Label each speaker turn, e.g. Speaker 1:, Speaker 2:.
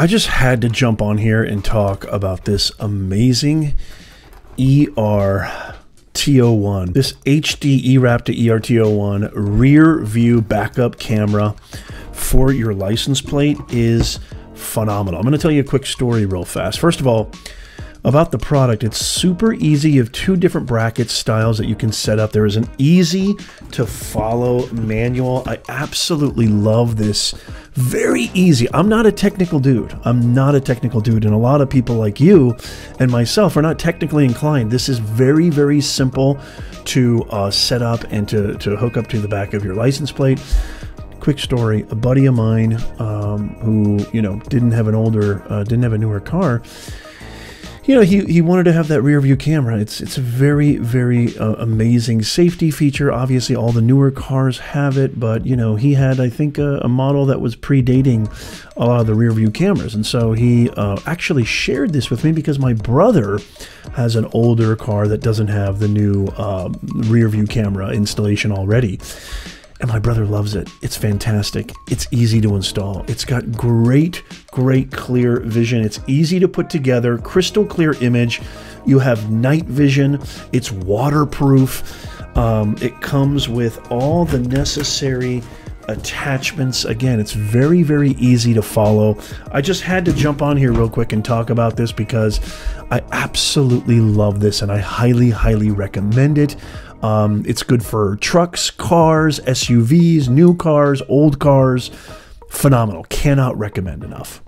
Speaker 1: I just had to jump on here and talk about this amazing ER TO1. This HD eRapta ERT01 rear view backup camera for your license plate is phenomenal. I'm going to tell you a quick story real fast. First of all, about the product, it's super easy. You have two different bracket styles that you can set up. There is an easy to follow manual. I absolutely love this. Very easy. I'm not a technical dude. I'm not a technical dude. And a lot of people like you and myself are not technically inclined. This is very, very simple to uh, set up and to, to hook up to the back of your license plate quick story a buddy of mine um, who you know didn't have an older uh, didn't have a newer car you know, he, he wanted to have that rear view camera. It's it's a very very uh, amazing safety feature. Obviously, all the newer cars have it, but you know, he had I think a, a model that was predating a lot of the rear view cameras, and so he uh, actually shared this with me because my brother has an older car that doesn't have the new um, rear view camera installation already and my brother loves it. It's fantastic. It's easy to install. It's got great, great clear vision. It's easy to put together, crystal clear image. You have night vision. It's waterproof. Um, it comes with all the necessary attachments. Again, it's very, very easy to follow. I just had to jump on here real quick and talk about this because I absolutely love this and I highly, highly recommend it. Um, it's good for trucks, cars, SUVs, new cars, old cars. Phenomenal. Cannot recommend enough.